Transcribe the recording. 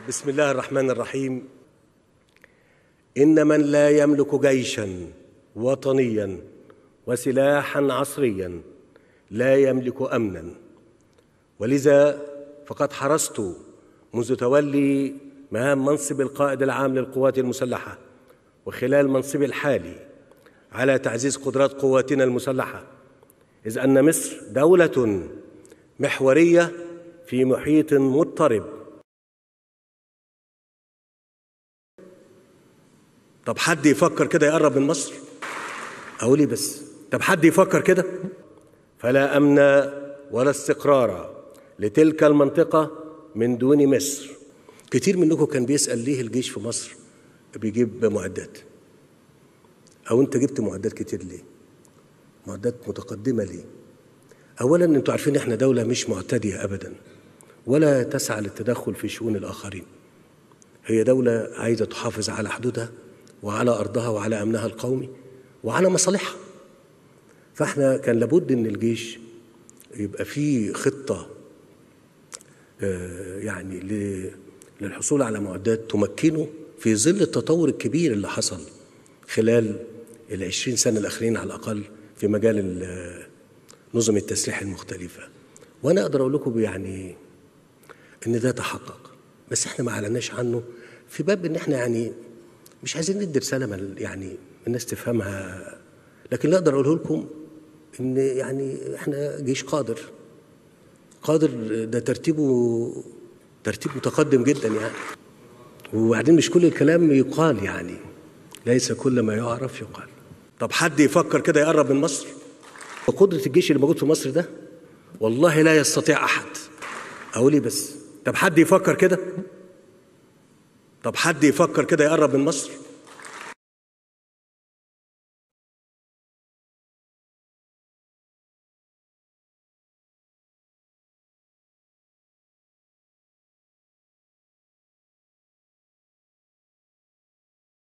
بسم الله الرحمن الرحيم. إن من لا يملك جيشا وطنيا وسلاحا عصريا لا يملك امنا. ولذا فقد حرصت منذ تولي مهام منصب القائد العام للقوات المسلحة وخلال منصبي الحالي على تعزيز قدرات قواتنا المسلحة إذ أن مصر دولة محورية في محيط مضطرب طب حد يفكر كده يقرب من مصر؟ أقول إيه بس؟ طب حد يفكر كده؟ فلا أمن ولا استقرار لتلك المنطقة من دون مصر. كتير منكم كان بيسأل ليه الجيش في مصر بيجيب معدات؟ أو أنت جبت معدات كتير ليه؟ معدات متقدمة ليه؟ اولا أنتوا عارفين إحنا دولة مش معتدية ابدا ولا تسعى للتدخل في شؤون الآخرين. هي دولة عايزة تحافظ على حدودها وعلى أرضها وعلى أمنها القومي وعلى مصالحها. فإحنا كان لابد إن الجيش يبقى فيه خطة يعني للحصول على معدات تمكنه في ظل التطور الكبير اللي حصل خلال العشرين سنة الأخرين على الأقل في مجال نظم التسليح المختلفة. وأنا أقدر أقول لكم يعني إن ده تحقق بس إحنا ما أعلناش عنه في باب إن إحنا يعني مش عايزين ندي رسالة يعني الناس تفهمها لكن اللي أقدر أقوله لكم إن يعني إحنا جيش قادر. قادر ده ترتيبه ترتيب متقدم جدا يعني. وبعدين مش كل الكلام يقال يعني ليس كل ما يعرف يقال. طب حد يفكر كده يقرب من مصر؟ وقدرة الجيش اللي موجود في مصر ده والله لا يستطيع أحد. أقول إيه بس؟ طب حد يفكر كده؟ طب حد يفكر كده يقرب من مصر؟